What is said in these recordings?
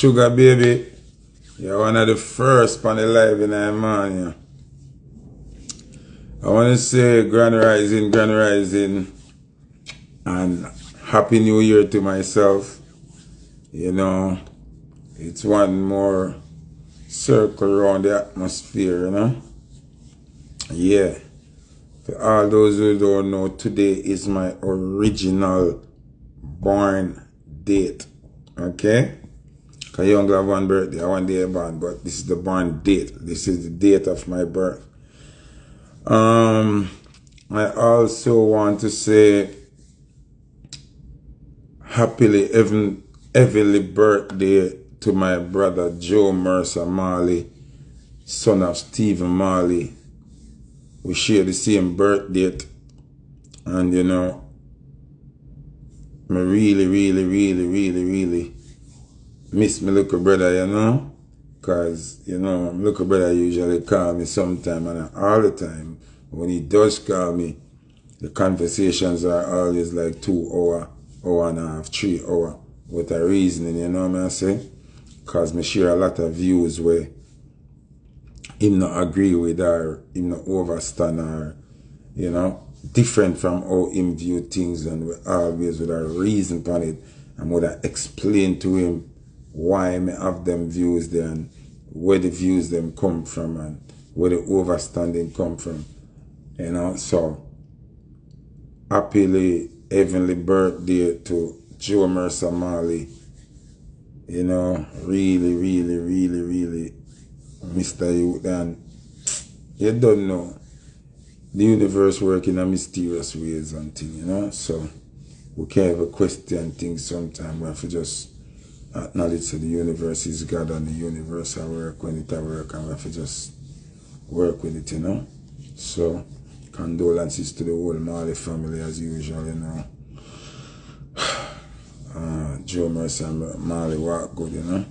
Sugar baby, you're one of the first on the live in Imania. I want to say Grand Rising, Grand Rising, and Happy New Year to myself. You know, it's one more circle around the atmosphere, you know. Yeah. For all those who don't know, today is my original born date. Okay? Because you only have one birthday, one day born, but this is the born date. This is the date of my birth. Um, I also want to say happily heaven, heavenly birthday to my brother Jo Mersa Marley, son of Stephen Marley. We share the same birth date. And you know, I really, really, really, really, really miss my little brother, you know. Cause, you know, my little brother usually call me sometime and all the time. When he does call me, the conversations are always like two hour, hour and a half, three hour with a reasoning, you know what I'm saying? Cause me share a lot of views where him not agree with her, him not overstand her, you know, different from how him view things and we always with a reason on it and would I explain to him why me have them views there and where the views them come from and where the overstanding come from. You know, so happily heavenly birthday to Jo Mersa Marley. You know, really, really, really, really Mr. Youth and you don't know. The universe work in a mysterious ways and things, you know. So we can't ever question things sometimes. We have to just acknowledge that the universe is God and the universe I work when it I work and we to just work with it, you know. So condolences to the whole Marley family as usual, you know. Uh, Jo Mersa and Marley walk good, you know.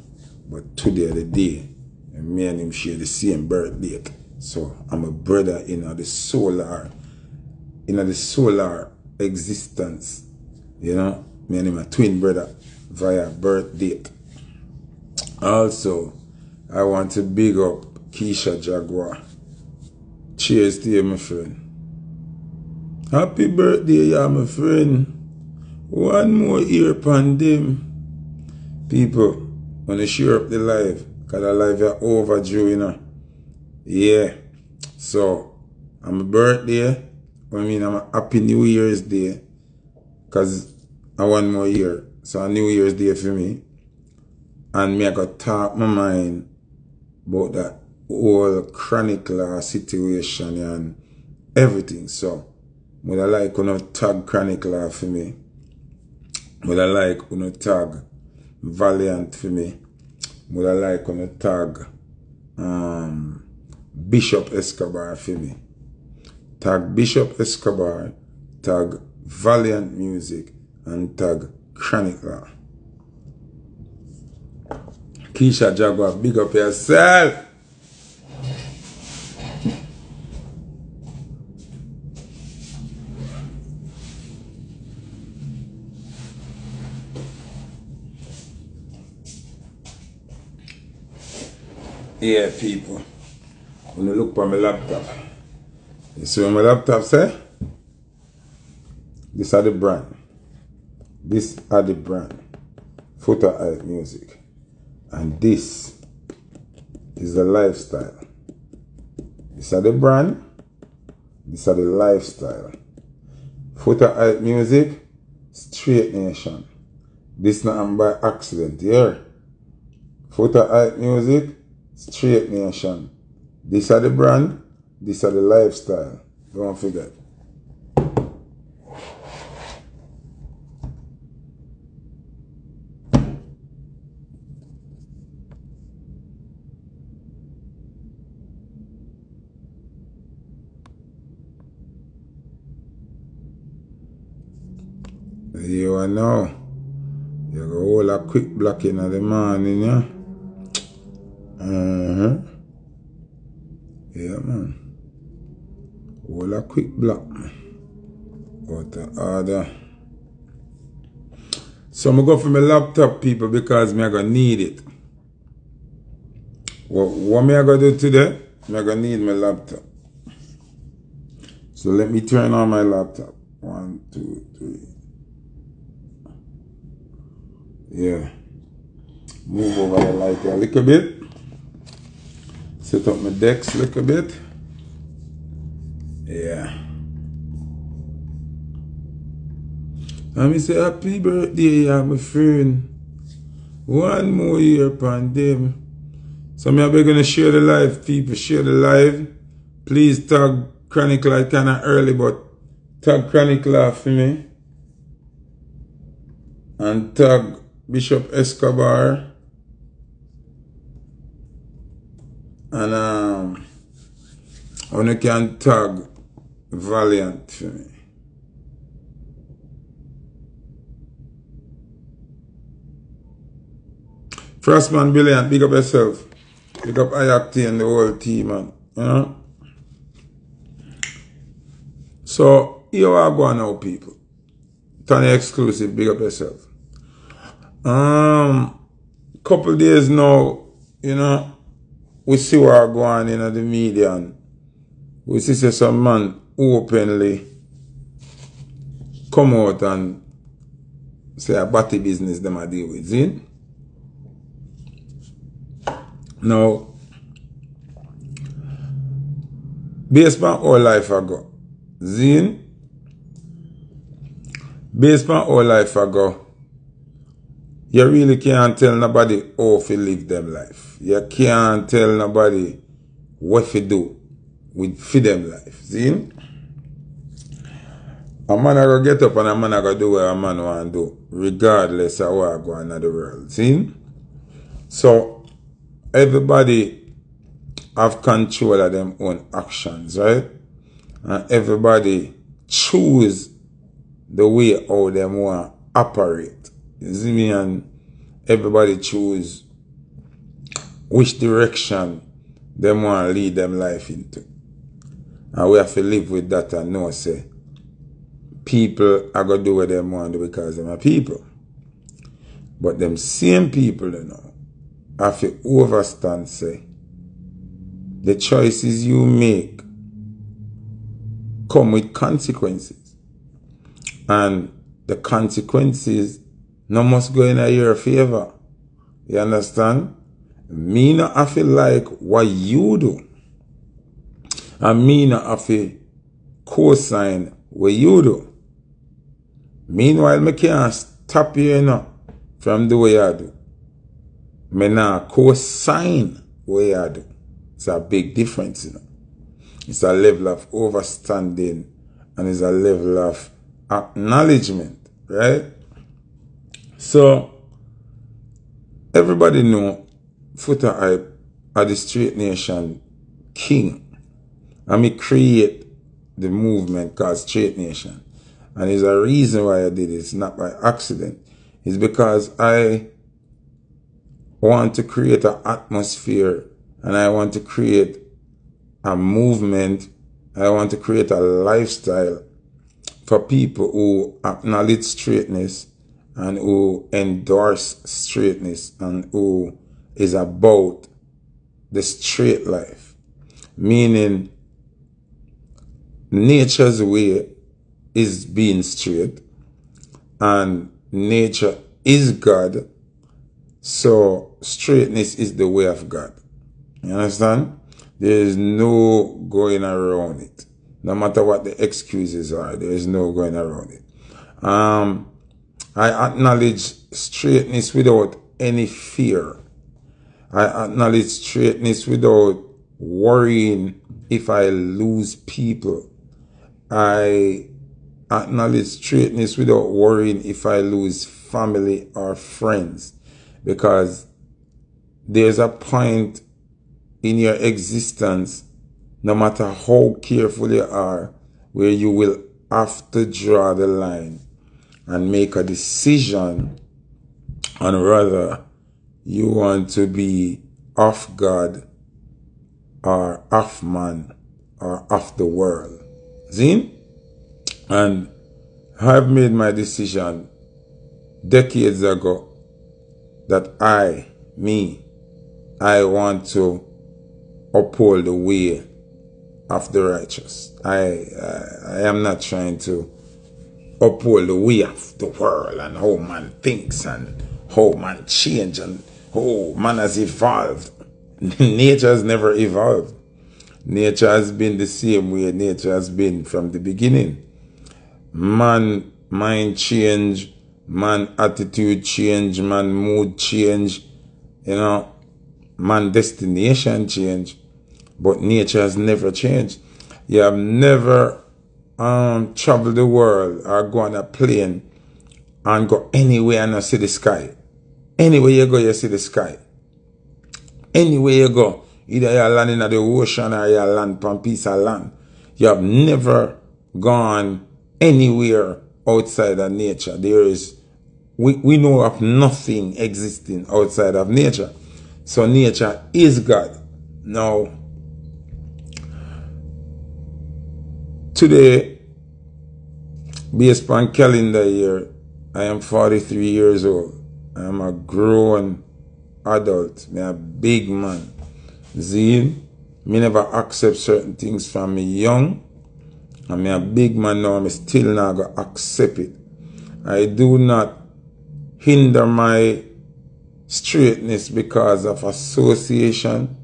But today the day, and me and him share the same birth date. So I'm a brother in the solar, in the solar existence. You know, me and him a twin brother via birth date. Also, I want to big up Keisha Jaguar. Cheers to you, my friend. Happy birthday, yeah, my friend. One more year pandem. People, wanna share up the live. Cause the live are overdue, you know. Yeah. So, I'm a birthday. I mean, I'm a happy New Year's Day. Cause I want more year. So, New Year's Day for me. And me, I got talk my mind about that whole Chronic Law situation and everything. So, would I like to tag chronic law for me? Would I like to tag Valiant for me? Would I like to tag um, Bishop Escobar for me? Tag Bishop Escobar, tag Valiant Music, and tag Chronic Law. Keisha Jaguar, big up yourself. Yeah, people. When you look for my laptop, you see what my laptop say? This are the brand. This are the brand. Foota Hype Music. And this is the lifestyle. This are the brand. This are the lifestyle. Foota Hype Music, Straight Nation. This not by accident, here. Foota Hype Music, Straight Nation. This are the brand, this are the lifestyle. Don't forget. You know, you go hold a quick block in the morning, yeah? Uh-huh. Yeah, man. Hold a quick block. Out of order. So I'm going to go for my laptop, people, because me going to need it. What, what me I gonna do today? I'm gonna need my laptop. So let me turn on my laptop. One, two, three. Yeah. Move over the light a little bit. Set up my decks a little bit. Yeah. And me say happy birthday, yeah, my friend. One more year upon them. So me be gonna share the live, people. Share the live. Please tag Chronic Law kinda early, but tag Chronic Law for me. And tag Bishop Escobar and um, one can tag Valiant for me. First man, Brilliant, big up yourself. Big up IACT and the whole team, man. You know? So, here I go now, people. Tony Exclusive, big up yourself. Um, couple days now, you know, we see what are going in the media and we see some man openly come out and say a batty business them a deal with, See? Now, based on all life ago, go. Based on all life ago, you really can't tell nobody how to live them life. You can't tell nobody what to do with for them life. Zine? A man a go get up and a man a go do what a man want to do, regardless of what I go on in the world. See? So, everybody have control of them own actions, right? And everybody choose the way how them want operate. And everybody choose which direction them want to lead them life into. And we have to live with that and know say people are gonna do what they want to because they are people. But them same people, you know, have to overstand say the choices you make come with consequences. And the consequences no must go in your favor. You understand? Me not have to like what you do. And me not have to co-sign what you do. Meanwhile, me can't stop you, you know, from the way I do. Me now co-sign what you do. It's a big difference, you know. It's a level of overstanding and it's a level of acknowledgement, right? So, everybody know Foota Hype are the straight nation king. And me create the movement called Straight Nation. And there's a reason why I did it. It's not by accident. It's because I want to create an atmosphere and I want to create a movement. I want to create a lifestyle for people who acknowledge straightness and who endorse straightness and who is about the straight life. Meaning, nature's way is being straight and nature is God. So straightness is the way of God. You understand? There is no going around it. No matter what the excuses are, there is no going around it. Um, I acknowledge straightness without any fear. I acknowledge straightness without worrying if I lose people. I acknowledge straightness without worrying if I lose family or friends because there's a point in your existence, no matter how careful you are, where you will have to draw the line and make a decision on whether you want to be off God or off man or off the world. See? And I've made my decision decades ago that I, me, I want to uphold the way of the righteous. I, I, I am not trying to uphold the way of the world and how man thinks and how man change and how man has evolved. nature has never evolved. Nature has been the same way nature has been from the beginning. Man mind change, man attitude change, man mood change, you know, man destination change, but nature has never changed. You have never um, traveled the world or go on a plane and go anywhere and see the sky. Anywhere you go, you see the sky. Anywhere you go, either you're landing at the ocean or you're land on piece of land. You have never gone anywhere outside of nature. There is, we, we know of nothing existing outside of nature. So nature is God. Now, today, based on calendar year, I am 43 years old. I am a grown adult. Me a big man. See, me never accept certain things from me young. Me a big man now, me still not go accept it. I do not hinder my straightness because of association.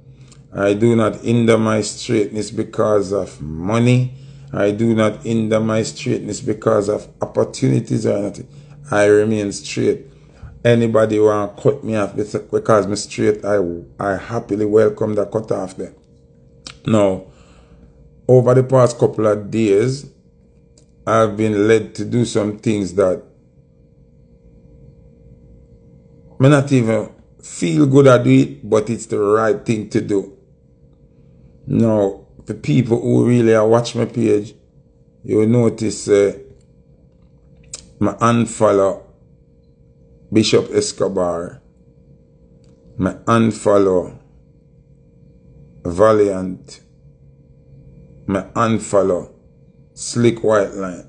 I do not hinder my straightness because of money. I do not hinder my straightness because of opportunities or anything. I remain straight. Anybody want to cut me off because I'm straight, I, I happily welcome the cut off. Now, over the past couple of days, I've been led to do some things that may not even feel good at it, but it's the right thing to do. Now, the people who really are watch my page, you'll notice uh, my unfollow Bishop Escobar, my unfollow Valiant my unfollow Slick White Line.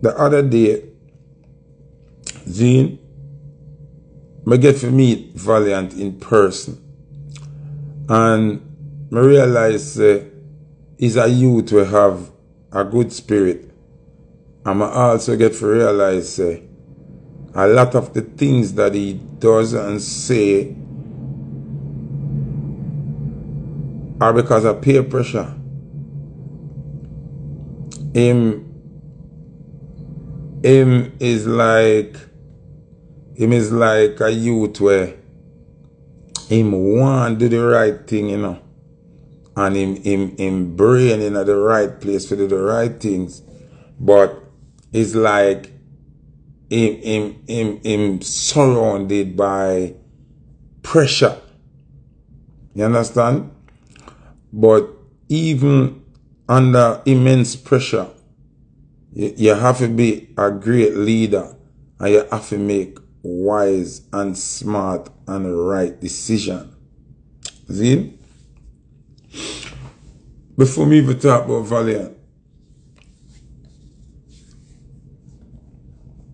The other day, Zine, me get to meet Valiant in person. And me realize uh, he's a youth who have a good spirit. And I also get to realize uh, a lot of the things that he does and say are because of peer pressure. Him, him is like, him is like a youth where him want do the right thing, you know. And him, him, him brain in at the right place to do the right things. But it's like him, him, him, him surrounded by pressure. You understand? But even under immense pressure, you, you have to be a great leader and you have to make wise and smart and right decision. See? Before me even talk about Valiant,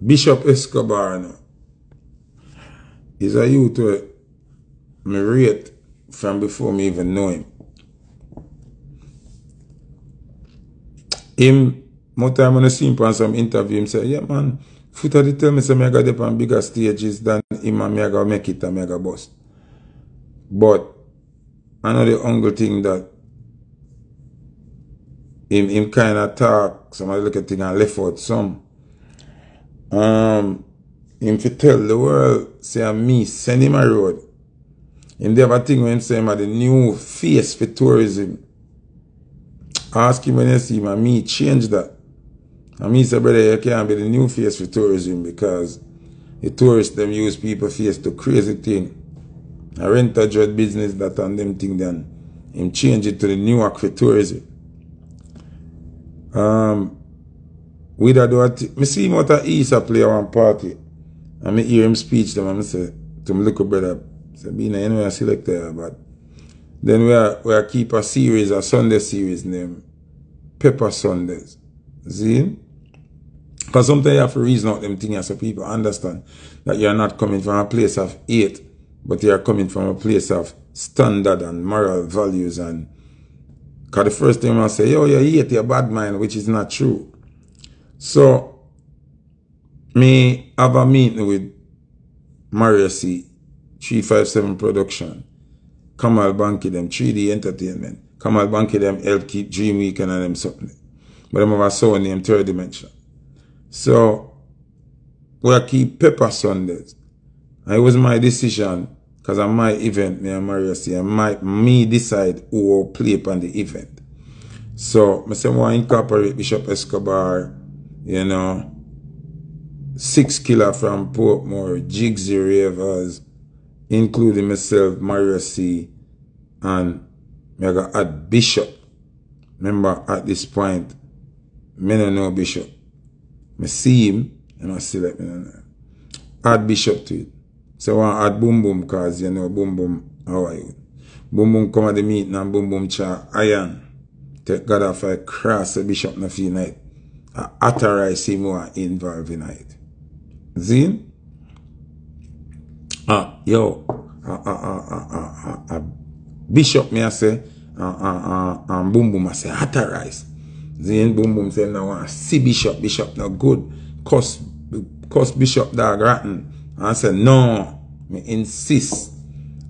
Bishop Escobar now is a youth where me rate from before me even know him. Him, more time when I see him on some interview, him say, yeah man, Futa di tel mi se mi a ga depan biga stages dan iman mi a ga mek it an mi a ga bust. But, anode ongle ting dat, im, im kind of talk, some of the little thing and left out some. Um, im fi tell the world, se a mi, send him a road. Im dey ap a ting wen se im a di new face fi tourism. Ask him wen e si im a mi, change dat. And mean, say, brother, you can't be the new face for tourism because the tourists them use people face to crazy thing. I rent a dread business that and them thing then him change it to the new act for tourism. Um we that do a t- me see him out of East play one party. And me hear him speech them and I say to my little brother, say, you know I select there, but then we are, we are keep a series, a Sunday series named Pepper Sundays. See? Because sometimes you have to reason out them things so people understand that you're not coming from a place of hate, but you're coming from a place of standard and moral values and because the first thing I say, yo, you hate your bad mind, which is not true. So, me have a meeting with Mario C, 357 Production, Kamal Bankay, them 3D Entertainment. Kamal Bankay, them help keep Dream Weekend and them something. But them have a sound named Third Dimension. So, we keep Pepper Sundays. And it was my decision because on my event, me and Mario say, and my, me decide who will play upon the event. So, I say, I incorporate Bishop Escobar, you know, Six Killer from Portmore, Jigsy Ravers, including myself, Mario C, and I got add Bishop. Remember, at this point, me don't know Bishop. Me see him, and I select me. You know, uh, add Bishop to it. So I add Boom Boom cause, you know, Boom Boom, how are you? Boom Boom come at the meeting and Boom Boom cha iron. Take God off a cross a Bishop na feel night. I authorize him more involved in it. See? Ah, yo, ah, ah, ah, ah, ah, ah, ah. Bishop me I say, ah, ah, ah, ah, Boom Boom I say, authorize. Zin Boom Boom say no want see Bishop, Bishop no good. Cause, cause Bishop dog rotten. I said, no, me insist.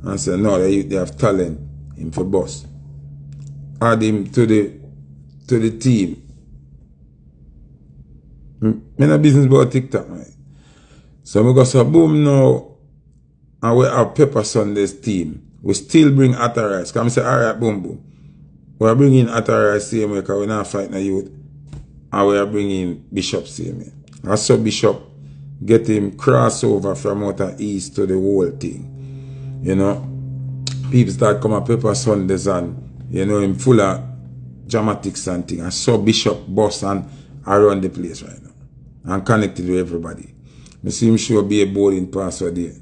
I said, no, they, they have talent him for boss. Add him to the to the team. Me not business about TikTok, right? So we go so boom now and we have Pepper Sunday's team. We still bring Atarize. Come say, alright, boom boom. We are bringing Atarize same way because we not fighting the youth. And we are bringing Bishop same way. I saw Bishop get him crossover from outer east to the whole thing. You know, people start come up Pepper Sundays and, you know, him full of dramatics and things. I saw Bishop boss and around the place right now and connected with everybody. I see him show be a boarding pass right there.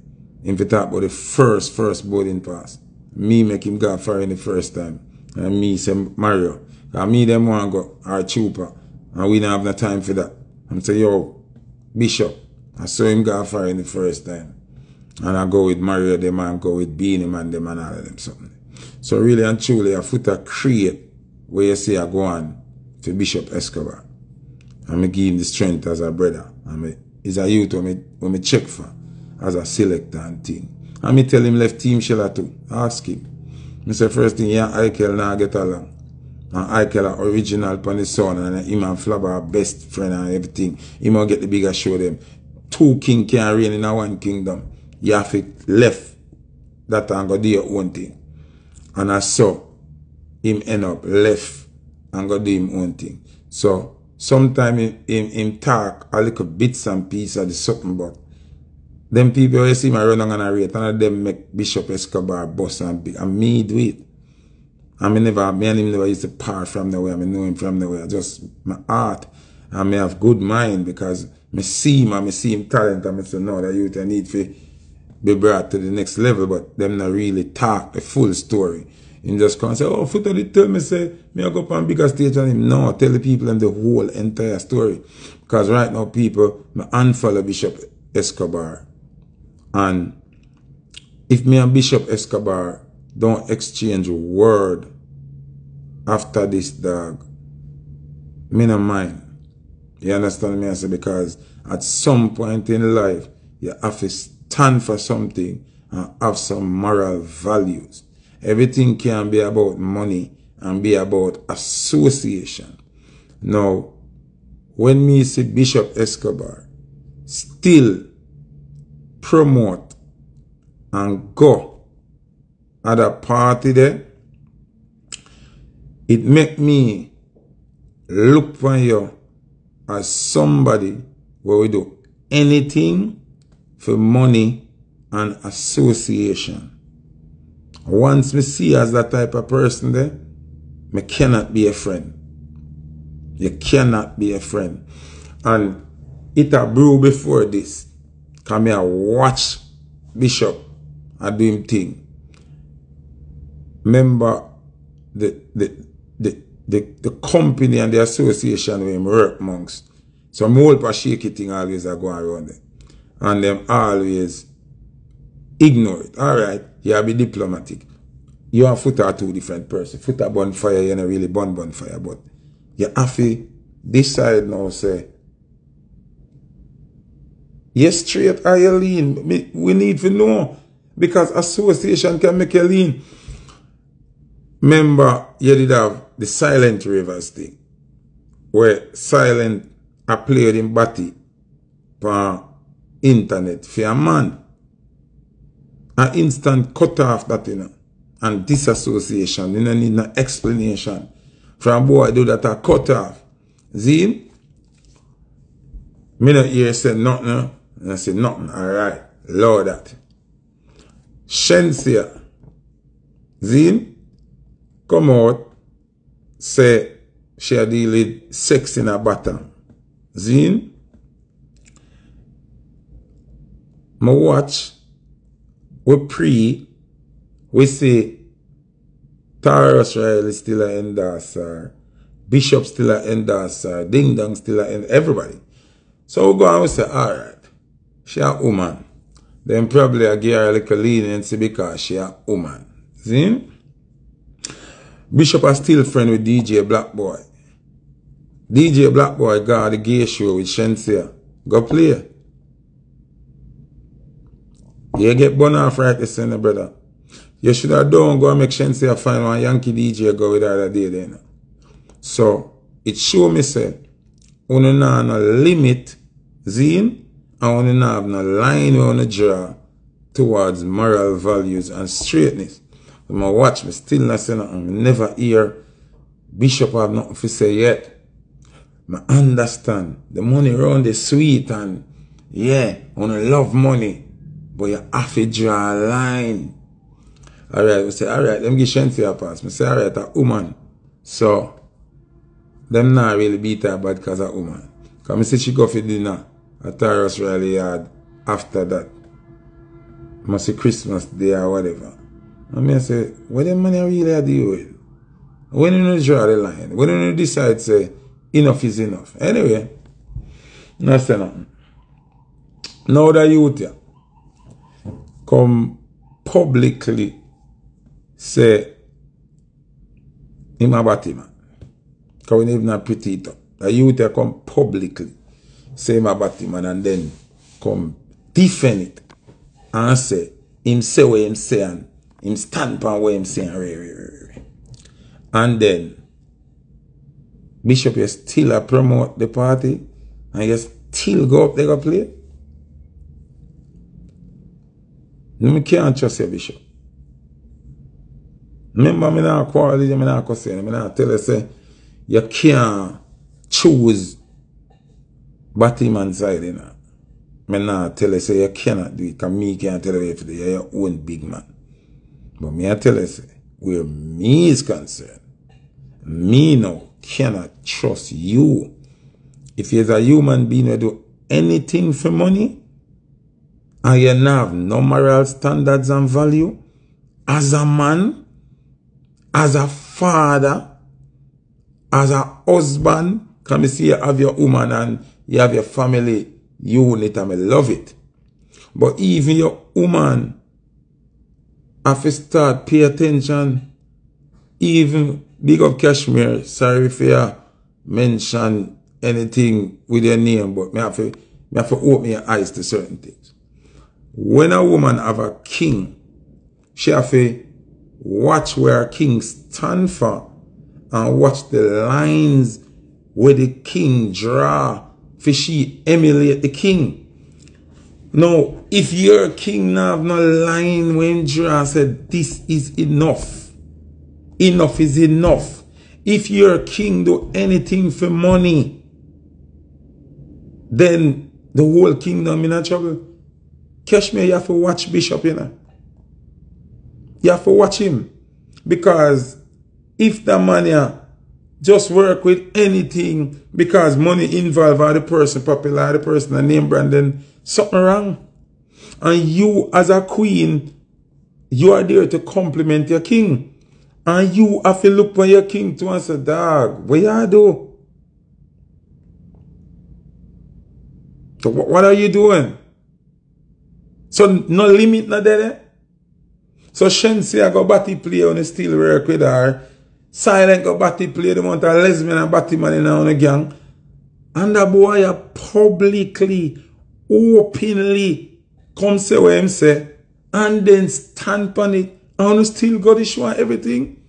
Him talk about the first, first boarding pass. Me make him go in the first time. And me say Mario. And me them want to go our chupa. And we don't have no time for that. I'm say, yo, Bishop, I saw him go far in the first time. And I go with Mario them and go with Beenie Man them and all of them something. So really and truly a foot a create where you see I go on for Bishop Escobar. And me give him the strength as a brother. And me, he's a youth when me, when me check for as a selector and thing. And me tell him left team Shella too. Ask him. Me say first thing, yeah, Ikel now get along. And Ikel original upon the son and him and Flabber best friend and everything. He might get the bigger show them two king can't reign in a one kingdom. You have to left that and go do your own thing. And I saw him end up left and go do him own thing. So sometimes him, him, him talk a little bits and pieces of the something but them people you see me run on a rate and them make Bishop Escobar boss and big and me do it. I mean never me and him never used to part from the way I mean, know him from the way. Just my heart and me have good mind because me see him and me see him talent and me say, no, that youth I need to be brought to the next level, but them not really talk the full story. Him just come and say, oh, Foota did tell me, say, me I go up on bigger stage than him. No, tell the people them the whole entire story. Because right now, people, me unfollow Bishop Escobar. And if me and Bishop Escobar don't exchange a word after this dog, me not mind. You understand me? I say because at some point in life, you have to stand for something and have some moral values. Everything can be about money and be about association. Now, when me see Bishop Escobar still promote and go at a party there, it make me look for you as somebody where we do anything for money and association. Once me see as that type of person there, me cannot be a friend. You cannot be a friend. And it a brew before this. Come here, watch Bishop I do him thing. Remember the the the the, the company and the association where him work amongst. Some my whole pa shaky thing always are going around there. And them always ignore it. Alright, you have be diplomatic. You and Futa are two different person. Futa bonfire, you not really bon bonfire, but you have to decide now say you lean? We need to know. Because association can make you lean. Remember, you did have the silent rivers thing. Where silent are played in Batty for internet for a man. An instant cut off that, you know. And disassociation. You don't need no explanation. From boy do that a cut off. See? Me not hear say nothing. And I say nothing. Alright. Lord that. Shenseea. See? Come out. Say she a deal sex in her bottom. Zin? Ma watch. We pre. We say Tarrus Riley still a endorser. Bishop still a endorser. Ding Dong still a endorser. Everybody. So we go and we say, alright. She a woman. Then probably I give her a little leniency because she a woman. Zin? Bishop a still friend with DJ Black Boy. DJ Black Boy got the gay show with Shensia. Go play. You get born off right this in brother. You should have done go and make Shensia find one Yankee DJ go with her that day then. So, it show me say, Uno na no limit, zin, and uno na have no line we uno draw towards moral values and straightness. When I watch me still not say nothing. never hear Bishop have nothing to say yet. I understand. The money around is sweet and yeah, I wanna love money. But you have to draw a line. Alright, we say, alright, me give Shenseea a pass. I say, alright, a woman. So, them not really beat her bad because a woman. Because I say she go for dinner at Taros Rally Yard after that. Must say Christmas Day or whatever. I mean, I say, what the money really are deal with? When you draw the line? When you decide, say, enough is enough? Anyway, not say nothing. Now that youth here come publicly say him a batty man. Because we even pretty it up. The youth here come publicly say about him and then come defend it and say him say what him say and him stand upon what him say and, and then Bishop, you still a promote the party and you still go up there go play. No, me can't trust you, Bishop. Remember, me not quarrel with you, me cuss you, me not tell you, say, you can't choose Batman side, you know. Me not tell you, say, you cannot do it, because me can't tell you if you're your own big man. But me I tell you, say, where me is concerned, me now, cannot trust you. If you're a human being who do anything for money, and you have no moral standards and value, as a man, as a father, as a husband, come see you have your woman and you have your family unit and I love it. But even your woman have to start pay attention even Big up Kashmir. Sorry if you mention anything with your name, but me have to, me have to open your eyes to certain things. When a woman have a king, she have to watch where king stand for and watch the lines where the king draw for she emulate the king. Now, if your king now have no line when draw said this is enough Enough is enough. If your king do anything for money, then the whole kingdom in a trouble. Kashmir, you have to watch Bishop, you know. You have to watch him. Because if the man just work with anything because money involved or the person popular, the person a name brand, then something wrong. And you as a queen, you are there to compliment your king. And you have to look for your king to answer, dog, what you do? So what are you doing? So no limit not there. So Shenseea I go batty play on the steel work with her. Silent e go bati play the amount of lesbian and bati man in on a gang. And the boy publicly, openly come say what him say. And then stand on it. And still got issue and everything.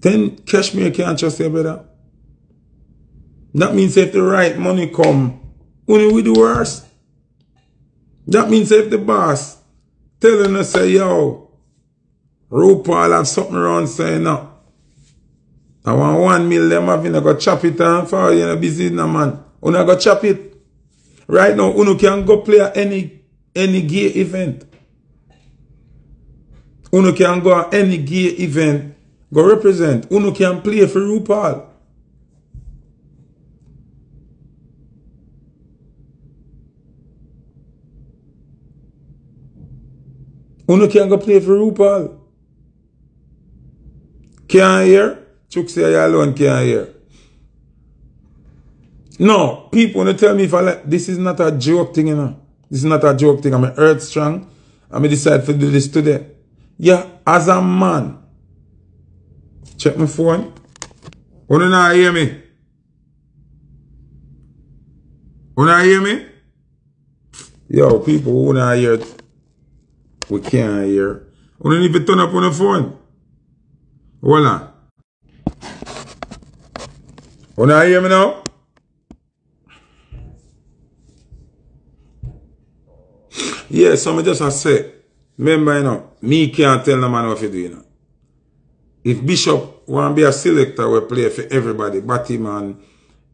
Then Kashmir can't trust your brother. That means if the right money come, only we do worse? That means if the boss telling us, say, yo, RuPaul have something wrong saying, no. Nan wan wan mil dem avi nan go chop it an fwa yon know, bizid nan man. Un nan go chop it. Right now, un nou kan go play a any, any gay event. Un nou kan go a any gay event. Go represent. Un nou kan play for RuPaul. Un nou kan go play for RuPaul. Kan yer? Chouk say I alone can't hear. No, people don't tell me if I like, this is not a joke thing, you know. This is not a joke thing. I'm an earth strong. I'm a decide to do this today. Yeah, as a man. Check my phone. You don't hear me. You don't hear me? Yo, people who don't hear, we can't hear. You don't even turn up on the phone. Hold on. Una hear me now? Yeah, so me just I say, remember you know, me can't tell no man what to do you know. If Bishop want to be a selector, we play for everybody, Batman,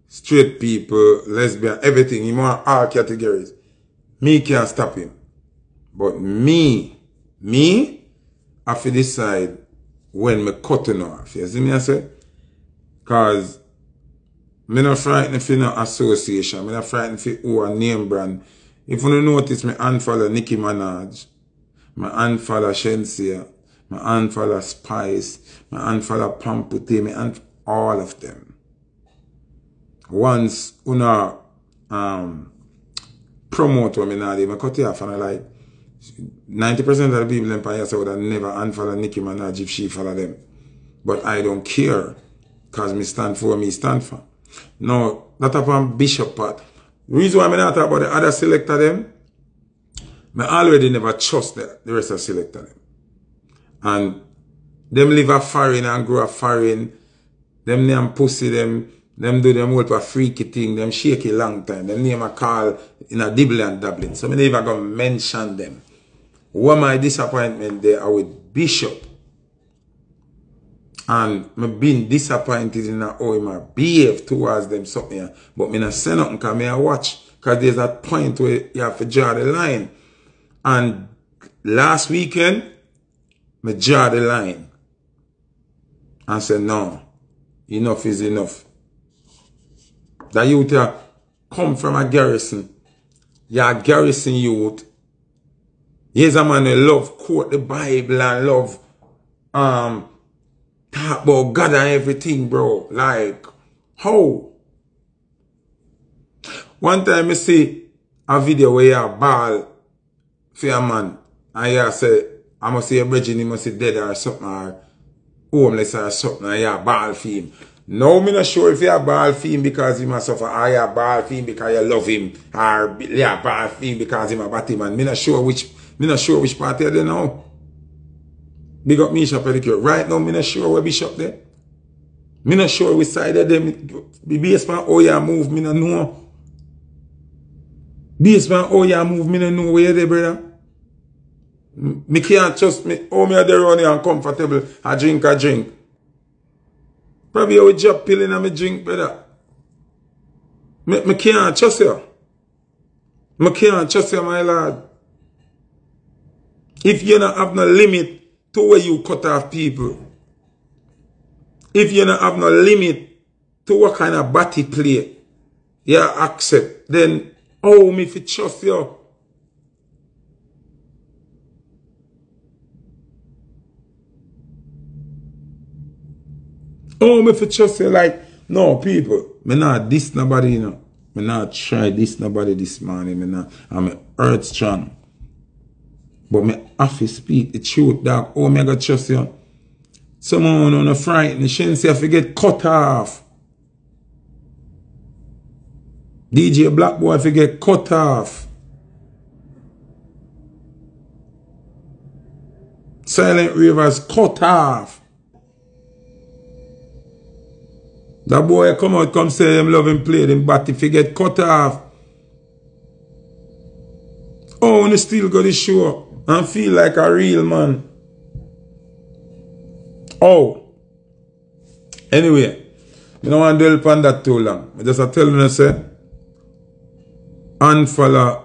straight people, lesbian, everything, he want all categories. Me can't stop him. But me, me, have to decide when me cut him off. You see me I say? Cause me not frightened for no association. Me not frightened for who a name brand. If you notice, me unfollow Nicki Minaj, me unfollow Shenseea, me unfollow Spice, me unfollow Pamputtae, me unfollow all of them. Once una um, promote what me cut it off and I like 90% of the people in Panya would have never unfollow Nicki Minaj if she follow them. But I don't care because me stand for me stand for. No, not upon Bishop part. The Reason why I not talk about the other selector them, I already never trust the, the rest of the selector them. And them live a foreign and grow a foreign. Them name pussy them. Them do them whole for freaky thing. Them shaky long time. Them name a call in a dibble and dabbling. So I never gonna mention them. What my disappointment there are with Bishop And me been disappointed in how him behave towards them something. Yeah. But me not say nothing because me a watch. Because there's that point where you have to draw the line. And last weekend, me draw the line. And say, no, enough is enough. That youth uh, come from a garrison. You're a garrison youth. Here's a man who love quote the Bible and love um, talk about God and everything, bro. Like, how? One time I see a video where you ball for a man and you say, I must see a virgin, he must be dead or something or homeless or something and you ball for him. No, me not sure if you ball for him because he must suffer or you ball for him because you love him or you ball for him because he's a batty man. me not sure which, me not sure which party I don't know. Big up Misha Pedicure. Right now, mi nan sure we Bishop de. Mi nan sure we side de de. Bi basement ou ya move, mi nan nou. Basement ou ya move, mi nan nou we de, breda. Mi kyan trust mi. Ou mi a de rouni an comfortable. A drink, a drink. Probably ou job pil in a mi drink, breda. Mi kyan trust yo. Mi kyan trust yo, my lad. If you nan have no limit, to where you cut off people. If you don't have no limit to what kind of body play you accept, then how me fi trust you? How me fi trust you like, no people, me not this nobody you know. Me not try this nobody this morning, me not, I'm an earth strong. But me have to speak the truth, dog. Oh, me got trust you. Someone on a frightened, shouldn't say if you get cut off. DJ Black Boy if you get cut off. Silent Rivers cut off. That boy come out, come say him love him play him, but if he get cut off. Oh, and he still got his show up. and feel like a real man. Oh. Anyway, mi nan wan dwell pan dat too lang. Mi just a tel nou se, Anfala,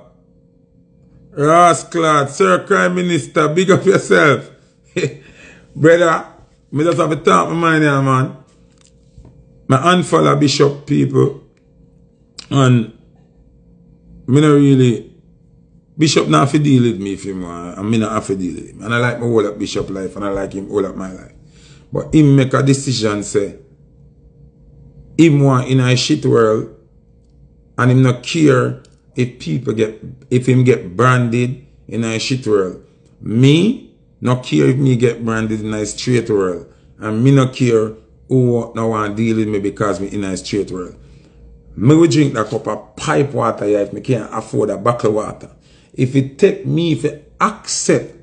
Rasclad, Sir Crime Minister, big up yourself. Breda, mi just a fi tank mi man ya man. Mi anfala bishop people, an, mi nan really, Bishop not have to deal with me if him want, and me not have to deal with him. And I like my whole up Bishop life and I like him all up my life. But him make a decision say him want in a shit world and him not care if people get if him get branded in a shit world. Me not care if me get branded in a straight world. And me not care who no want deal with me because me in a straight world. Me will drink that cup of pipe water if me can't afford a bottle water. If it take me to accept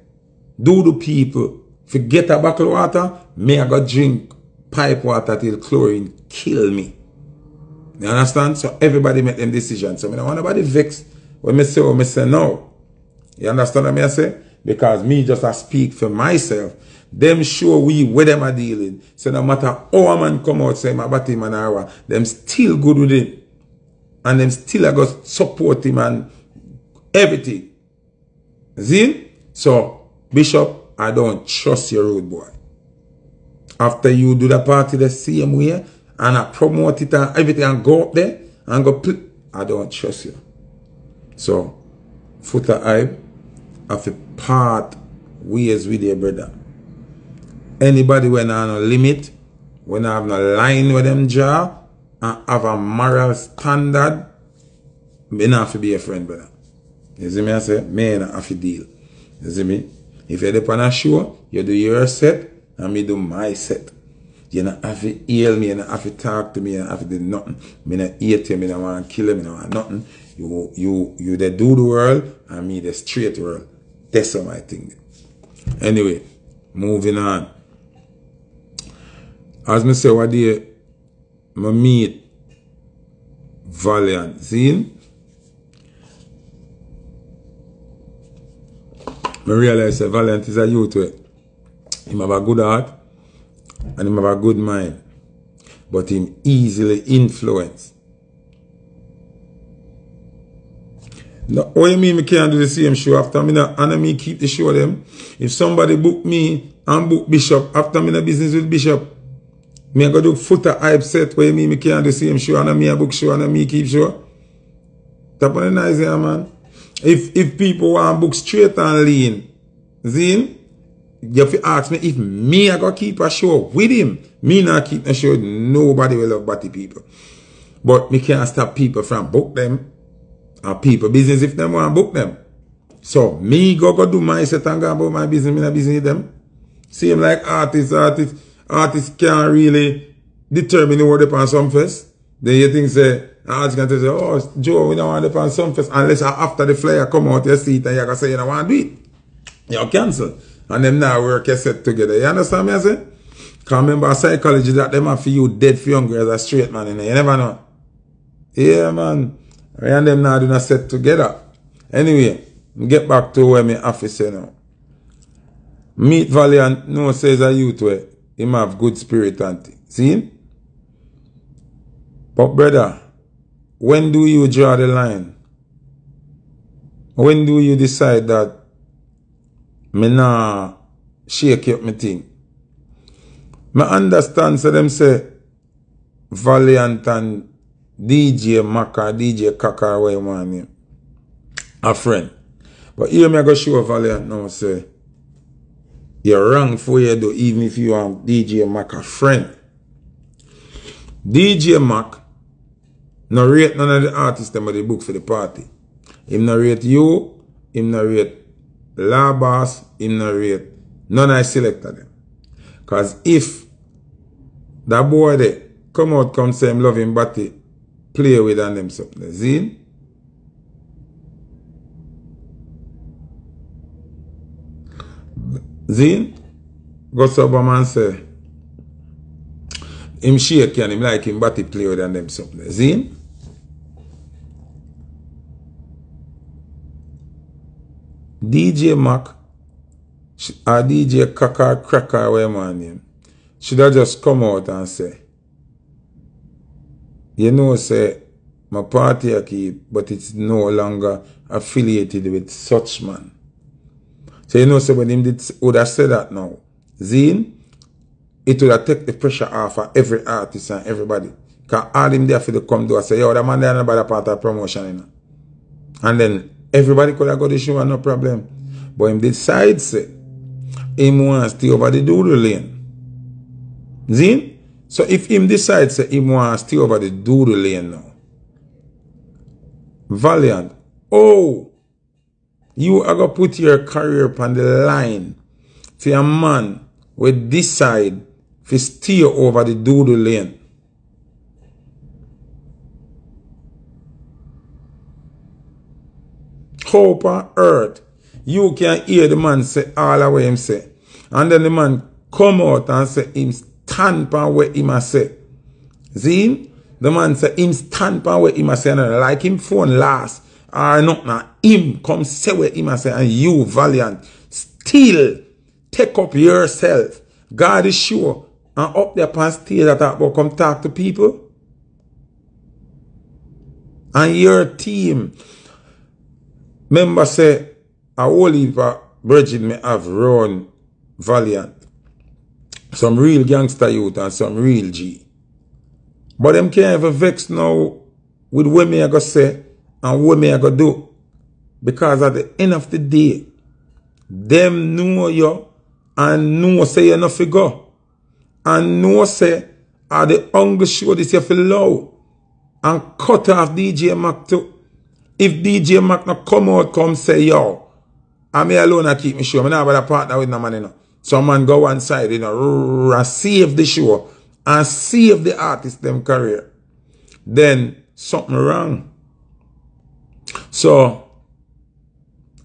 do the people to get a bottle water, me I go drink pipe water till chlorine kill me. You understand? So everybody make them decisions. So I don't want nobody vex when me say what me say no. You understand what I say? Because me just I speak for myself. Them sure we where them are dealing. So no matter how a man come out say my body man hour, them still good with him. And them still I go support him and everything. See? So, Bishop, I don't trust your road boy. After you do the party the same way, and I promote it and everything and go up there and go I don't trust you. So, Foota Hype have to part ways with your brother. Anybody when I no limit, when I have no line with them jaw, and have a moral standard, may not have to be a friend, brother. You see me I say, me not have to deal. You see me? If you're on a show, you do your set, and me do my set. You not have to heal me, you not have to talk to me, you not have to do nothing. Me not hate you, me not want to kill you, me not want nothing. You, you, you the do the world, and me the straight world. That's how I think. Anyway, moving on. As me say, what day, me meet Valiant. See? Me realize eh, that Valiant is a youth way. Him have a good heart and him have a good mind. But him easily influenced. Now, what you mean me can't do the same show after me not, and me keep the show them? If somebody book me and book Bishop after me in business with Bishop, me I go do Foota Hype set where you mean me can't do the same show and me a book show and me keep show? Tap on the nice here, man. If if people want book straight and lean, then you have ask me if me I go keep a show with him. Me not keep a show. Nobody will love body people. But me can't stop people from book them. And people business if them want book them. So me go go do my set and go about my business, me not business with them. Same like artists, artists, artists can't really determine the word upon some first. Then you think say All she can say, oh, Joe, we don't want to do Sunfest unless after the flyer come out, you see it and you can say you don't want to do it. You cancel. And them now work your set together. You understand me I say? Because remember psychology that them have for you dead for younger as a straight man. You, know? you never know. Yeah, man. And them now do not set together. Anyway, get back to where my office you now. Meet Valiant, no, says a youth where him have good spirit, auntie. See him? But brother, When do you draw the line? When do you decide that me nan shake up me ting? Me understand se dem se Valiant an DJ Maka, DJ Kaka wey e man yon. A friend. But here me go show Valiant nou se you're wrong for you do even if you are DJ Mac a friend. DJ Mac No rate none of the artists them of the book for the party. Him no rate you, him no rate La Boss, him no rate none I selected them. Cause if that boy there come out come say him love him body, play with and them something. See? Zin, go soba man se, him shake and him like him body play with and them something. Zin? DJ Mac or uh, DJ Kaka Cracker, where man name, should have just come out and say, you know, say, my party I keep, but it's no longer affiliated with such man. So you know, so when him did, would have said that now, Zine, it have take the pressure off of every artist and everybody. Because all him there for the come do, I say, yo, that man there about part of promotion, you know. And then everybody could have got the show and no problem. But him decide, say, him wants to over the doodle lane. Zine? So if him decide, say, him wants to over the doodle lane now. Valiant. Oh! You are going to put your career upon the line for a man will decide fi steer over the doodle lane. Hope on earth, you can hear the man say all a wey im say. An den the man come out an se im stand pan wey im a se. Zi im? The man se im stand pan wey im a se an like im phone last. Ar not na im come se wey im a se an you valiant. Still, take up yourself. God is sure and up there upon stage that about come talk to people. And your team member say a whole heap of may have run valiant. Some real gangster youth and some real G. But them can't ever vex now with what me I go say and what me I go do. Because at the end of the day, them know you and know say you not fi go. And know say are the hungry show this fi low. And cut off DJ Mac too. If DJ Mac not come out come say yo, I me alone I keep me show. I never a partner with no man you know. Man go one side, you know, and save the show and save the artist them career. Then something wrong. So,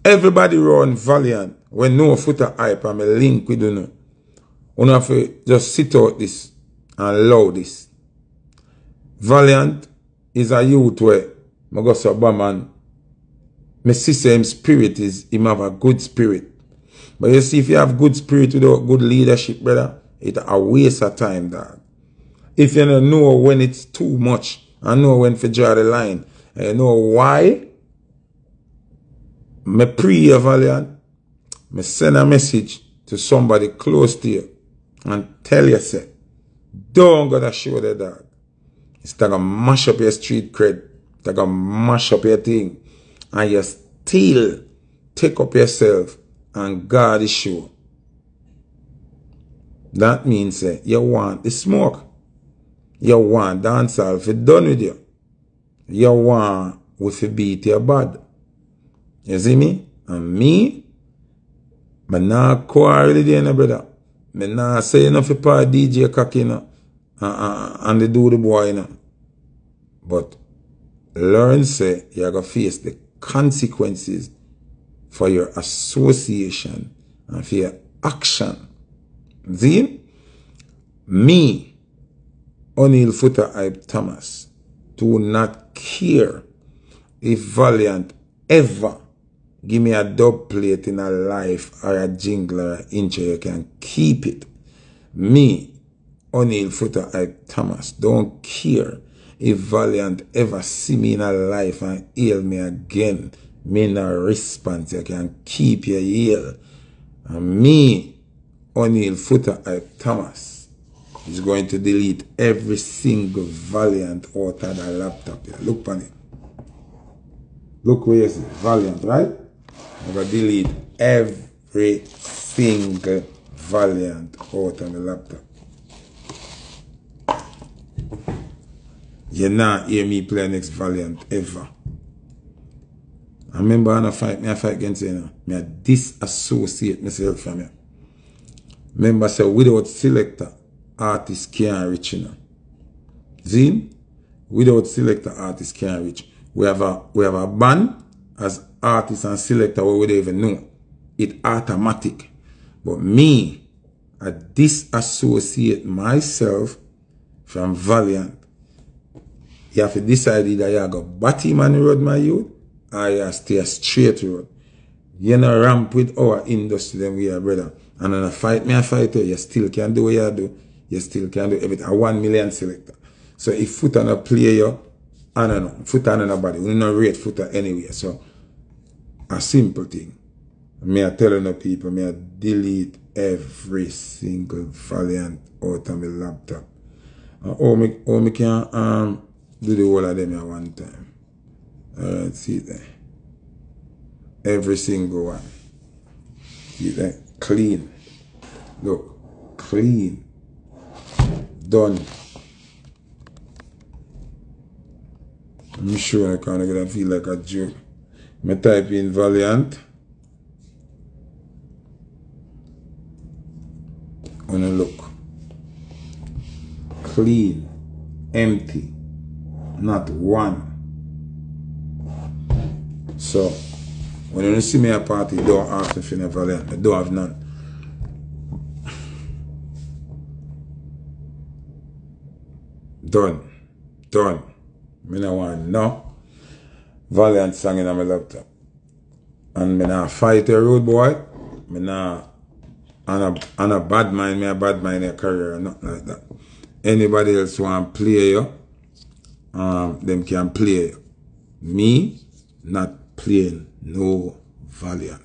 everybody run Valiant when no Foota Hype I'm a link with you know. You have to just sit out this and allow this. Valiant is a youth where I go so man. My sister spirit is him have a good spirit. But you see, if you have good spirit without good leadership, brother, it's a waste of time, dog. If you don't know when it's too much and know when to draw the line, and you know why, me pray Valiant, me send a message to somebody close to you and tell you, say, don't go to show the dog. It's gonna mash up your street cred. It's gonna mash up your thing. And you still take up yourself and God is sure. That means uh, you want the smoke. You want dancehall if done with you. You want with a beat your bad. You see me? And me, me not quarrel with you, brother. Me not say enough for DJ cocky, you know, and, and, and the do the boy, you know. But learn, say, you're going to face the consequences for your association and for your action. See? Me, O'Neal Foota Hype Thomas, do not care if Valiant ever give me a dub plate in a life or a jingle or intro, you can keep it. Me, O'Neal Foota Hype Thomas, don't care if Valiant ever see me in a life and heal me again me no response. You can keep your ear. And me, O'Neal Foota Hype Thomas, is going to delete every single Valiant out of the laptop. Look on it. Look where you see Valiant, right? I'm going to delete everything Valiant out on the laptop. You not hear me play next Valiant ever. I remember on a fight, me a fight against you know, me a disassociate myself from you. Remember say without selector, artist can't reach you know. Zin, without selector, artist can't reach. We have a we have a ban as artist and selector we don't even know. It automatic. But me, I disassociate myself from Valiant. You have to decide either you go batty man road my youth or you stay a straight road. You know ramp with our industry then we are brother. And in a fight me a fight you still can do what you do. You still can do everything. A one million selector. So if foot on a play you, I don't know, foot on nobody. We don't rate foot anyway. So a simple thing. Me I telling the people, me I delete every single Valiant out of my laptop. And how me, how me can um, do the whole of them at one time. Alright, see there. Every single one. See that? Clean. Look. Clean. Done. I'm sure I can't get feel like a joke. I type in Valiant. And I look. Clean. Empty. Not one. So, when you see me at party, don't ask if you never Valiant. I don't have none. Done. Done. Me no want no. Valiant sang in a mi laptop. An mi nan fight a road boy. Mi nan an a bad mind. Mi a bad mind a career. Nothing like that. Anybody else wan play yo. Um, dem kan play yo. Me not playing no Valiant.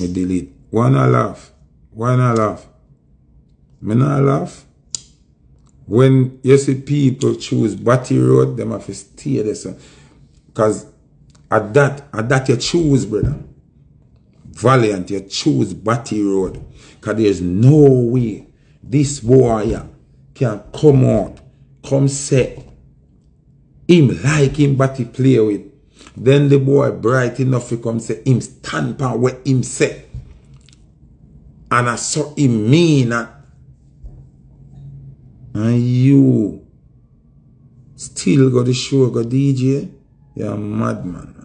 Me delete. Wan a laugh. Wan a laugh. Me nan a laugh. When you see people choose Batty Road, them have to stay there. Because at that, at that you choose, brother. Valiant, you choose Batty Road. Because there's no way this warrior can come out, come say, him like him Batty play with. Then the boy bright enough to come say, him stand by what him say. And I saw him mean and and you still got the show, got DJ, you're a madman.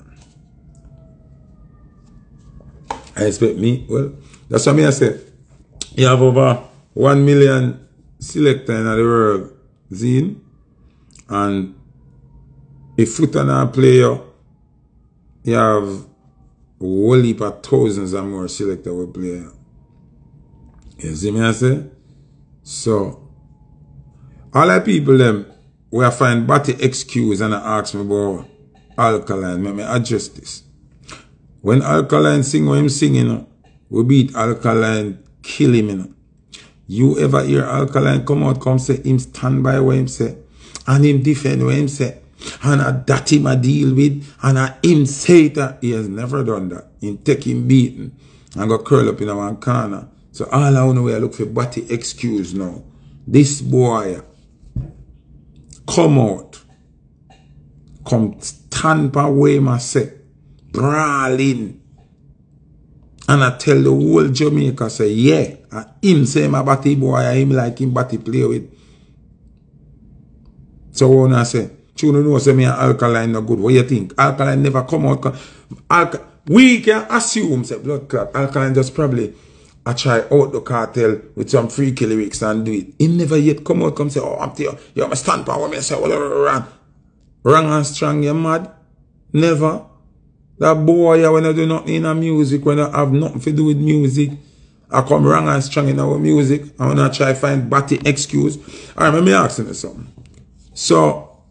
I expect me, well, that's what me I say. You have over one million selector in the world, zine, and if foot on a player, you have whole heap of thousands and more selector will play. You see me I say? So, all the people them we find body excuse and I ask me about alkaline. Let me address this. When alkaline sing what him singing, you know, we beat alkaline, kill him. You, know. you ever hear alkaline come out, come say him stand by what him say, and him defend what him say, and a that him a deal with, and a him say that uh, he has never done that. Him take him beaten and go curl up in one corner. So all I know I look for body excuse now. This boy Come out. Kom tan pa wey ma se. Brawl in. An a tel the whole Jamaica se, yeah, a im se im a bati boy, a im like im bati play with. So wou nan se, chounou nou se mi an alkaline no good, wou you think? Alkaline never come out. Alka we can assume se blood clot, alkaline just probably I try out the cartel with some freaky lyrics and do it. He never yet come out come say, oh, I'm there. You're my stand power. Me say, wrong. Wrong and strong, you mad? Never. That boy, when I do nothing in a music, when I have nothing to do with music, I come wrong and strong in our music. I want to try find batty excuse. All right, let me ask you something. So,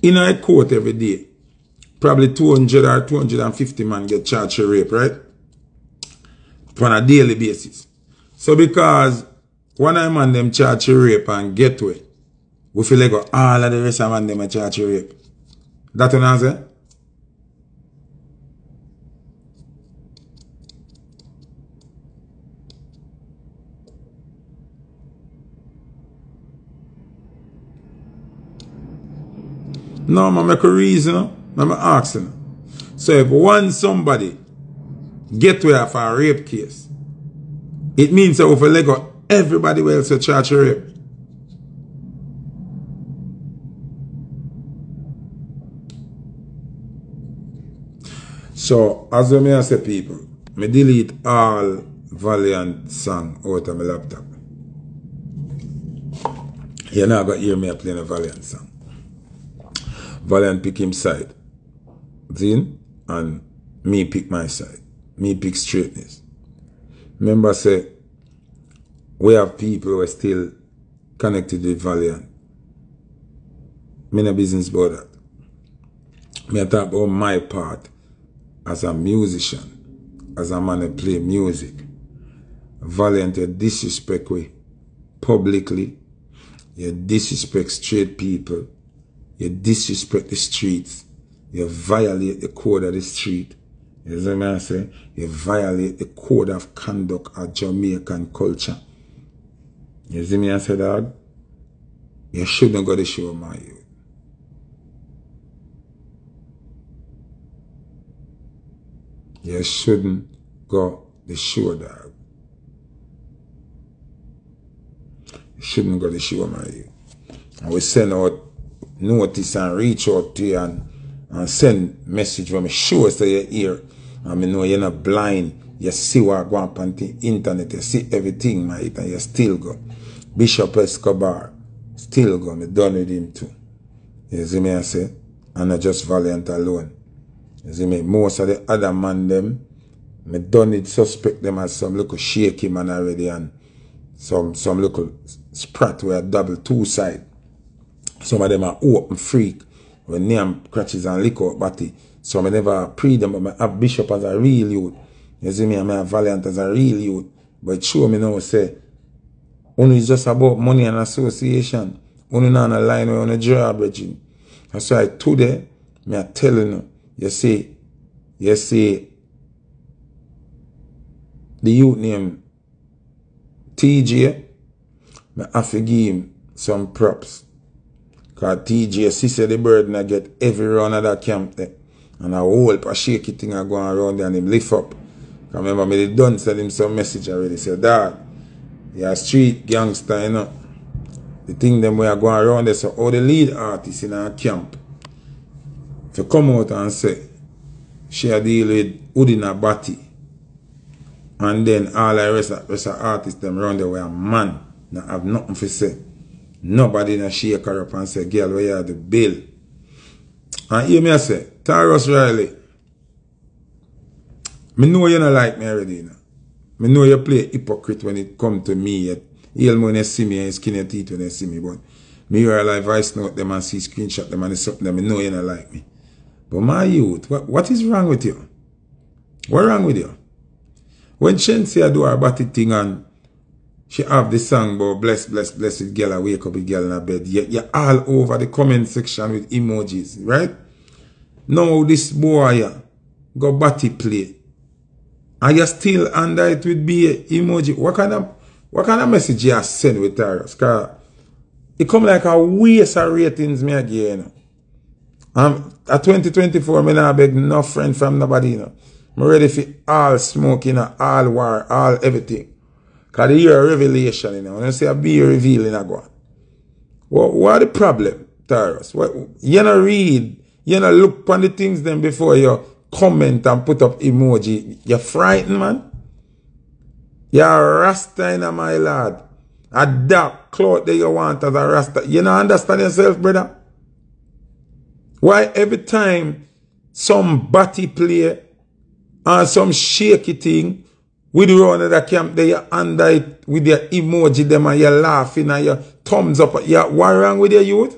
in a court every day, probably 200 or 250 man get charged for rape, right? on a daily basis. So because one of them and them charge rape and gateway, we feel like all of the rest of them them charge rape. That you know what I'm No, I'm making reason. I'm asking. So if one somebody to for a rape case, it means that over Lego, everybody else will charge rape. So, as I may say people, me delete all Valiant song out of my laptop. You're not going to hear me playing a Valiant song. Valiant pick him side. Zin? And me pick my side. Me pick straightness. Remember say, we have people who are still connected with Valiant. Me no business about that. Me talk about my part as a musician, as a man who play music. Valiant you disrespect we publicly. You disrespect straight people. You disrespect the streets. You violate the code of the street. You see what I say? You violate the code of conduct of Jamaican culture. You see me I say, dog? You shouldn't go to show my youth. You shouldn't go to show, dog. You shouldn't go the show, my youth. And we send out notice and reach out to you and, and send message from me sure so you hear. And mean, know you're not blind. You see what going on the internet. You see everything, mate, and you still go. Bishop Escobar, still go. Me done with him too. You see me I say? And not just Valiant alone. You see me? Most of the other man them, me done it suspect them as some little shaky man already and some some little sprat where double two side. Some of them are open freak. When name crutches and lick out body. So I never pre them, but I have Bishop as a real youth. You see me, I have a Valiant as a real youth. But show me now, say, only is just about money and association. Only not on a line where on a draw bridging. That's why today, me are telling you, you see, you see, the youth name TJ, me have to give him some props. Cause TJ, sister the bird, and I get every of that camp there. And a whole shaky thing I going around there and him lift up. Cause remember me they done send him some message already. Say, Dad, you're a street gangster, you know. The thing them we are going around there, so all the lead artists in our camp, you come out and say, she a deal with Udina Batty, and then all the rest of, rest of artists them around there were man, not have nothing to say. Nobody na shake her up and say, girl, where you are the bill? An ye mi a se, Taros Riley, mi nou you nan know like mi already, you know. mi nou you play hypocrite when it come to me yet. Yel moun e si mi, e skinny teeth when e si mi, but mi yo a live voice note dem an si screenshot dem an e something dem, mi nou you nan know like mi. But my youth, what, what is wrong with you? What wrong with you? When Shensia do her batty thing an, She have the song about bless, bless, bless with girl. I wake up with girl in her bed. You, you're all over the comment section with emojis, right? Now this boy yeah, go batty play. And you still under it with be emoji. What kind of what kind of message you send with her? Cause it come like a waste of ratings me again. You know? Um, at 2024, me not beg no friend from nobody, you know. I'm ready for all smoking, you know, all war, all everything. Because year of revelation, you know, when you say a be revealing a God. What, what the problem, Tarrus? What, you not read, you not look on the things then before you comment and put up emoji. You're frightened, man. You're a rasta in my lad. A dark cloth that you want as a rasta. You not understand yourself, brother? Why every time some batty play and some shaky thing, With round of the camp there, you under it with your emoji them and you're laughing and your thumbs up. Yeah, what wrong with your youth?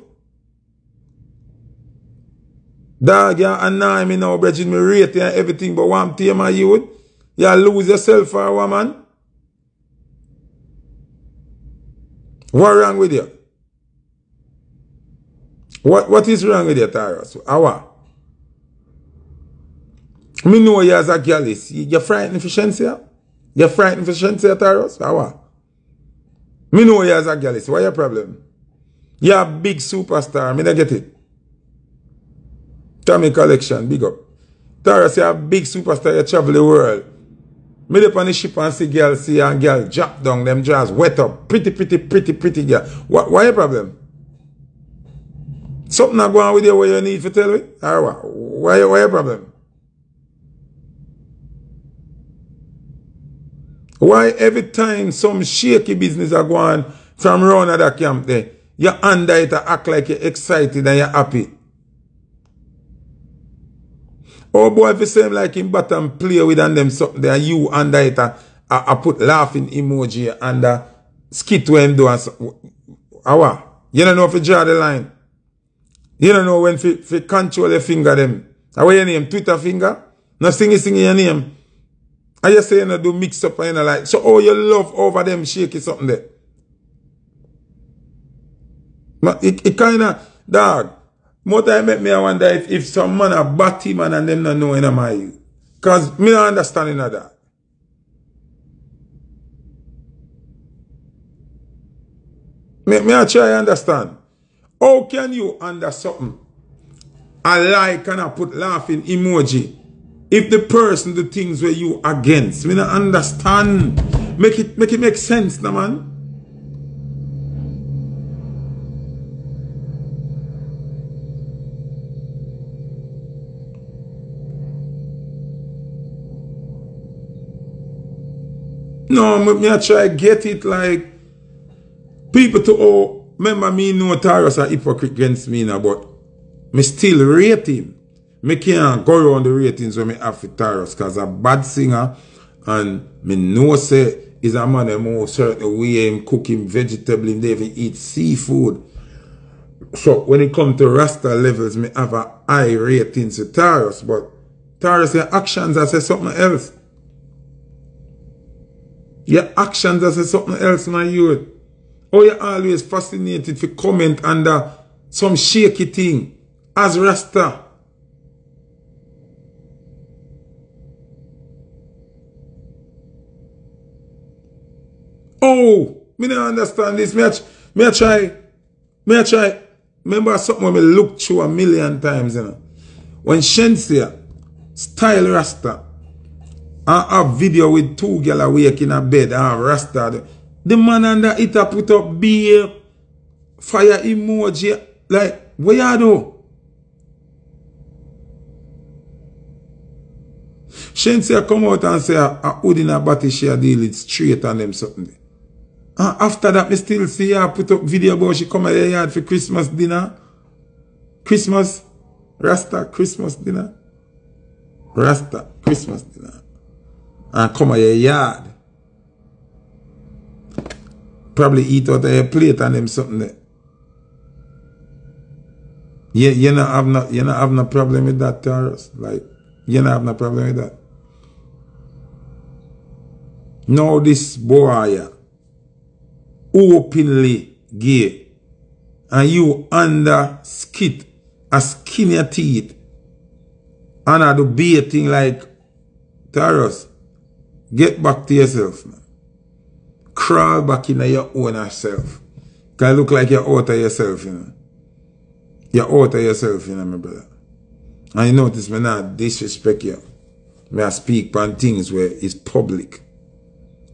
Dog, you annoy me now, Bridget. Me rate and everything, but one team my youth, you lose yourself for a woman. What wrong with you? What, what is wrong with you, Taurus? Awa? Me know you as a gallus. You're frightened efficiency, yeah? You frightened for Shensi Ataros? Awa. Me know you as a galley. What your problem? You a big superstar. Me not get it. Tommy Collection, big up. Taros, you a big superstar. You travel the world. Me dey on the ship and see girl, see and girl drop down them jaws, wet up. Pretty, pretty, pretty, pretty girl. What, what your problem? Something not going on with you where you need to tell me? Or what? Why, why your problem? Why every time some shaky business a go on from round of that camp there, you under it and act like you're excited and you're happy. Oh boy, if you seem like him bottom play with and them something there, you under it and I uh, uh, put laughing emoji under skit when him do and so, awa. You don't know if you draw the line. You don't know when if you control your finger them. Away your name, Twitter finger. Now sing it, sing your name. And you say you know, do mix up and you know, like, so oh, all your love over them shake is something there. But it, it kind of, dog, more time make me I wonder if, if some man a batty man and them not know in my you. Cause me not understanding of that. Me, me I try understand. How can you under something? I like and I put laughing emoji If the person the things where you against, me not understand. Make it make it make sense, no man. No, me, me I try get it like people to oh remember me know Tarrus a hypocrite against me now, but me still rate him. Me can't go around the ratings when me have for Tarrus cause a bad singer and me know say is a man who more certain way him cook him vegetable, him even eat seafood. So when it come to Rasta levels, me have a high ratings for Tarrus, but Tarrus your actions I say something else. Your actions are something else, my youth. Oh, you're always fascinated for comment under some shaky thing as Rasta. Oh, mi nan understand dis. Mi a chay, mi a chay. Memba sot mwen mi look chou a milyon times, you know. Wen Shensia, style rasta, an ap video with two gyal awake in a bed, an rasta de. Di man an da ita put up beer, fire emoji, like, we a do? Shensia kom out an se a, a hood in a bati she a deal it straight an dem sotn de. And after that, me still see her put up video about she come at the yard for Christmas dinner. Christmas, Rasta Christmas dinner. Rasta Christmas dinner. And come at your yard. Probably eat out of your plate and them something there. You, you not have no you not have no problem with that, Taurus. Like you not have no problem with that. Now this boy yeah. Openly gay and you under skit a skinny teeth and I do baiting like Tarrus. Get back to yourself, man. Crawl back into your own self. Cause look like you're out of yourself, you know. You're out of yourself, you know, my brother. And you notice me not disrespect you. Me I speak on things where it's public.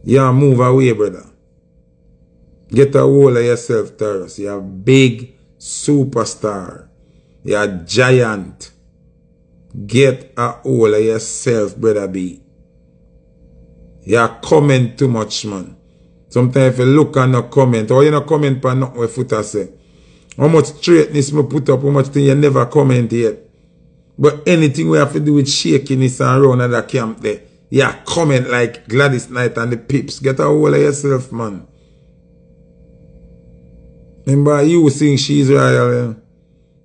You move away, brother. Get a hold of yourself, Tarrus. You're a big superstar. You're a giant. Get a hold of yourself, brother B. You're comment too much, man. Sometimes if you look and not comment, or you not comment on nothing foot I say. Eh? How much straightness me put up, how much thing you never comment yet. But anything we have to do with shakiness and run at the camp there, yeah, comment like Gladys Knight and the Pips. Get a hold of yourself, man. Remember you saying she's royal. Yeah?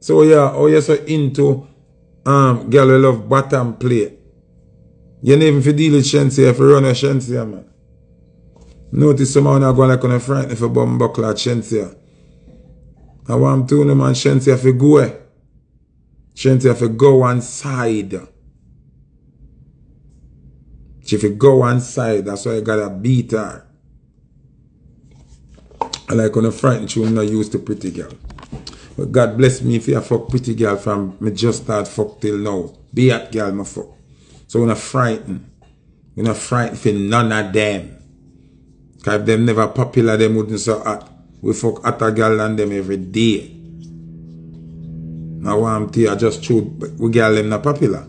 So yeah, oh you're so into um girl who love bottom play. You never if deal with Shensi if you run a Shensi man. Notice someone are going like on a friend if a bomb buckle at Shensi. I want to know man Shensi if you go. Eh? Shensi if you go one side. If you go one side, that's why you gotta beat her. I like on a frightened she not used to pretty girl. But God bless me if you fuck pretty girl from me just start fuck till now. Be at girl my fuck. So we're not frightened. We're not frightened for none of them. Cause if them never popular, them wouldn't so hot. Ah, we fuck hotter girl than them every day. Now I'm I just true we girl them not popular.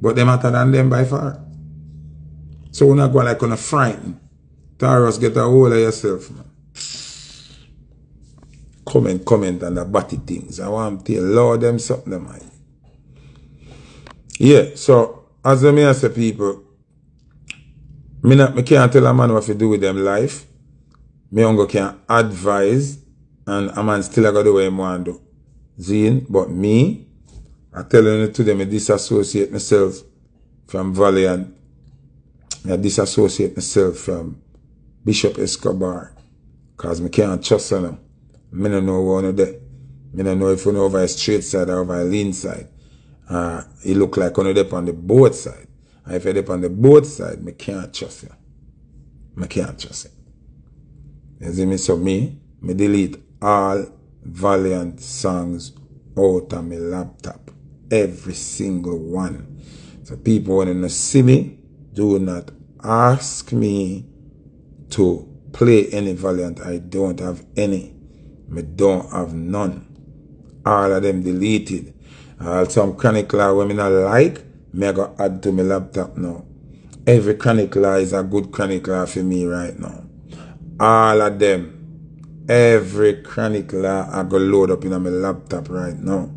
But them hotter than them by far. So we're not going like on a frightened. Tarrus, get a hold of yourself, man. Comment, comment on the batty things. I want to tell Lord them something, man. Yeah, so as I may say people, me, not, me can't tell a man what to do with them life. Me only can advise and a man still I got do what he want to do. Zine, but me, I tell you to them I disassociate myself from Valiant. I disassociate myself from Bishop Escobar. Cause me can't trust them. Me don't know one of them. Me don't know if you know over a straight side or over a lean side. Uh, he look like one of on the both side. And if you're on the both side, me can't trust you. Me can't trust you. You see me? So me, me delete all Valiant songs out of my laptop. Every single one. So people want to see me, do not ask me to play any Valiant. I don't have any. me don av non. All of dem deleted. All some chronic law we mi nan like, me a go add to mi laptop nou. Every chronic law is a good chronic law fi mi right nou. All of dem. Every chronic law a go load up in a mi laptop right nou.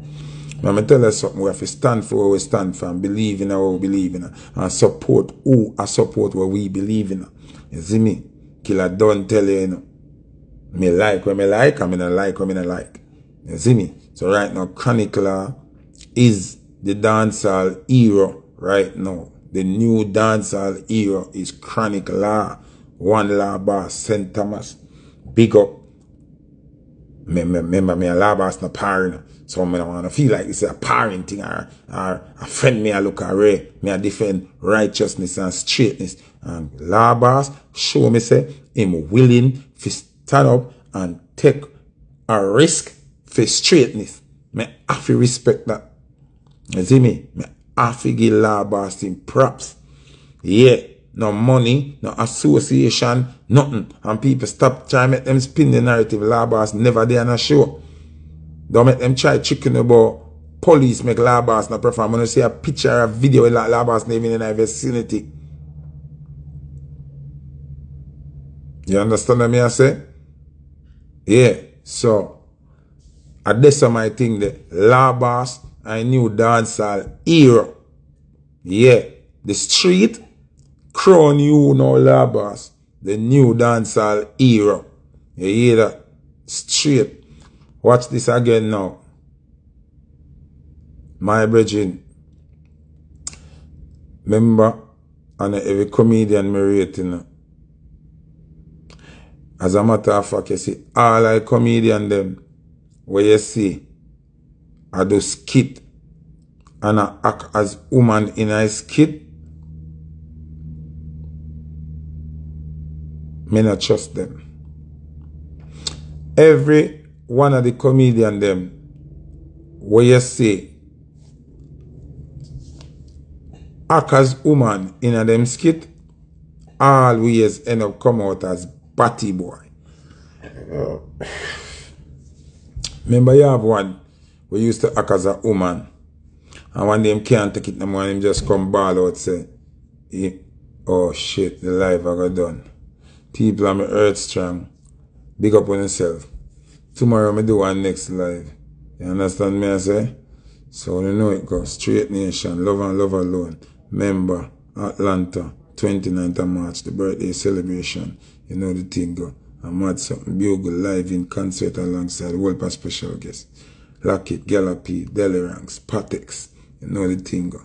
Man, mi telle sot, we afi stand for wè we stand for, an believe in a wè we believe in a, an support ou a support wè we believe in a. E zi mi, ki la don telle eno. Me like what me like, I mean I like what me not like. You see me? So right now, Chronic Law is the dancehall hero right now. The new dancehall hero is Chronic Law. One law boss, St. Thomas. Big up. Remember me a law boss no parent. So I don't want to feel like it's a parenting or, or a friend me I look array. Me I defend righteousness and straightness. And law boss show me say him willing to stand up and take a risk for straightness. Me have to respect that. You see me? Me have to give boss props. Yeah. No money, no association, nothing. And people stop trying to make them spin the narrative. Law boss never there on a show. Don't make them try chicken about police make law boss not perform. When you see a picture a video with law boss living in a vicinity. You understand what I say? Yeah. So, at this time I think the law boss I knew dancehall era. Yeah. The street crown you now law boss. The new dancehall era. You hear that? Straight. Watch this again now. My brethren. Remember, and every comedian me know. As a matter of fact, you see, all I comedian them, where you see, I do skit, and I act as woman in a skit, me not trust them. Every one of the comedian them where you see, act as woman in a them skit always end up come out as batty boy. Remember you have one we used to act as a woman and one him can't take it no more him just come ball out say oh shit the life I got done. People are me earth strong. Big up on yourself. Tomorrow me do one next live. You understand me I say? So you know it goes. Straight Nation, Love and Love Alone. Member, Atlanta, 29th of March, the birthday celebration. You know the thing go. I'm mad something live in concert alongside Wolper special guest. Lockett, Gallopy, Delly Ranx, Patex. You know the thing go.